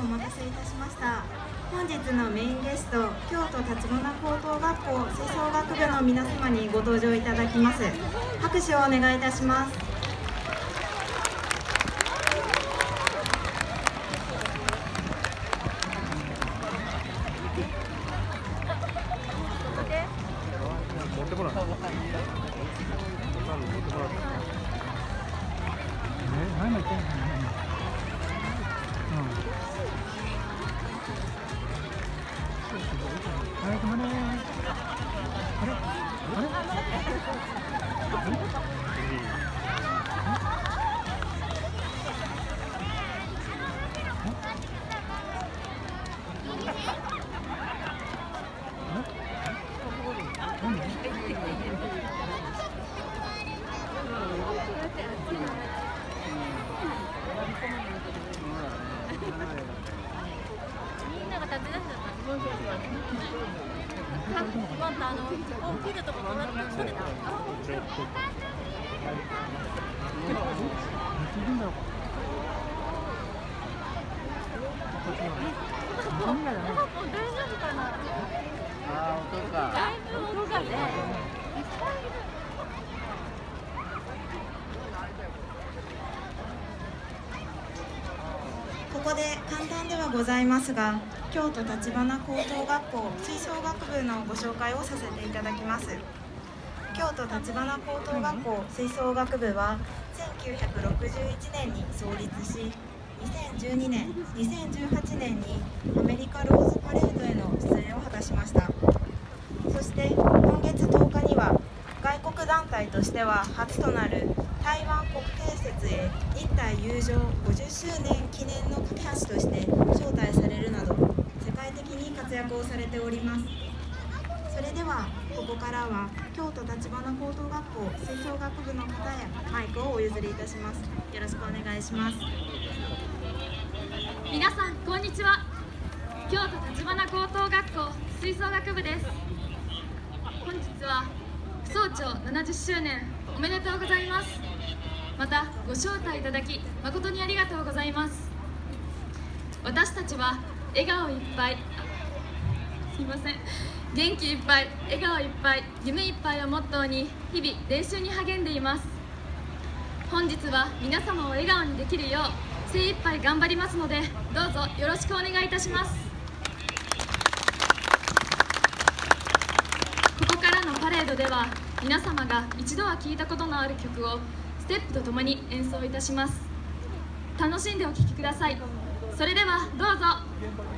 お待たせいたしました。本日のメインゲスト京都立花高等学校吹奏楽部の皆様にご登場いただきます。拍手をお願いいたします。ここで簡単ではございますが京都立花高等学校吹奏楽部のご紹介をさせていただきます。京都立花高等学校吹奏楽部は1961年に創立し2012年2018年にアメリカローズパレードへの出演を果たしました。そして今月10日には外国団体としては初となる台湾国慶節へ日台友情50周年記念の架け橋として招待されるなど界的に活躍をされております。それではここからは京都立花高等学校吹奏楽部の方へマイクをお譲りいたします。よろしくお願いします。皆さんこんにちは。京都立花高等学校吹奏楽部です。本日は副総長70周年おめでとうございます。またご招待いただき誠にありがとうございます。私たちは笑顔いっぱい。すいません。元気いっぱい。笑顔いっぱい。夢いっぱいをモットーに日々練習に励んでいます。本日は皆様を笑顔にできるよう精一杯頑張りますのでどうぞよろしくお願いいたします。ここからのパレードでは皆様が一度は聴いたことのある曲をステップとともに演奏いたします。楽しんでお聴きください。それではどうぞ「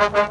京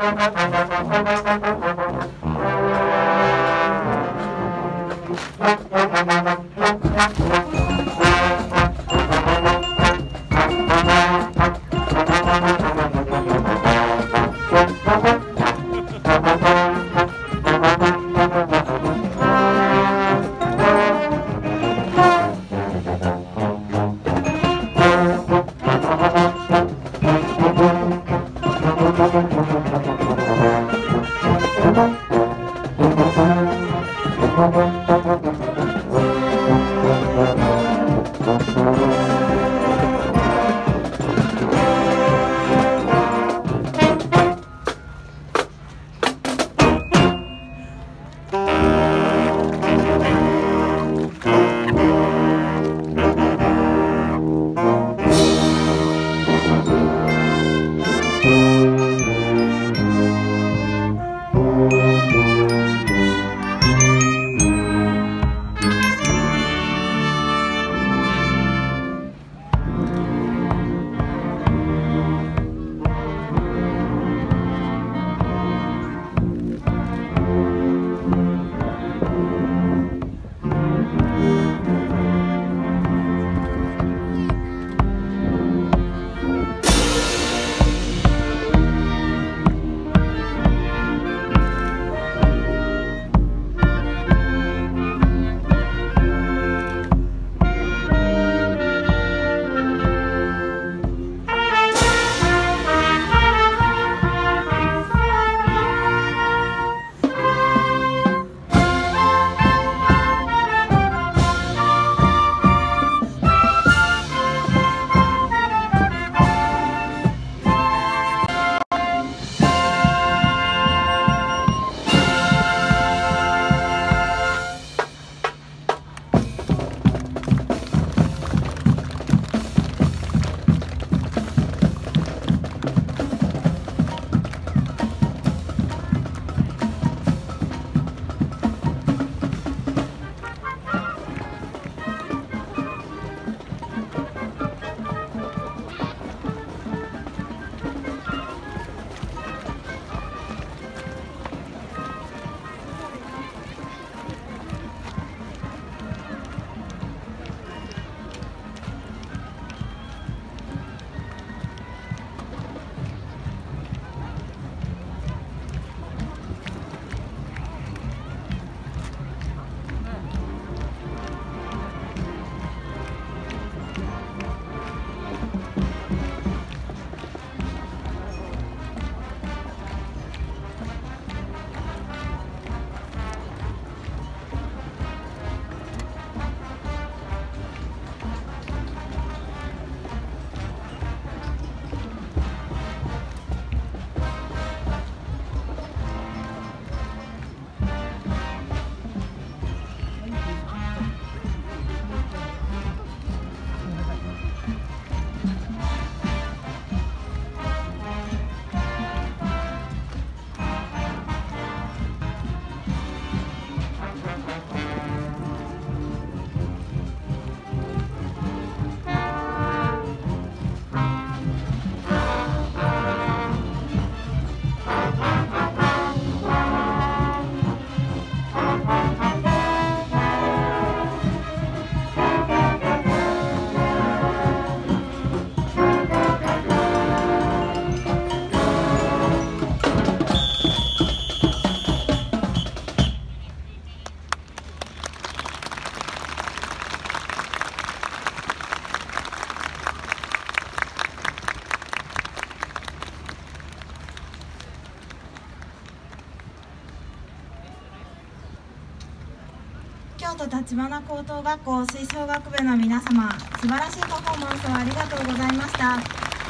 小学校吹奏楽部の皆様素晴らしいパフォーマンスをありがとうございました。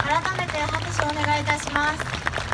改めて拍手をお願いいたします。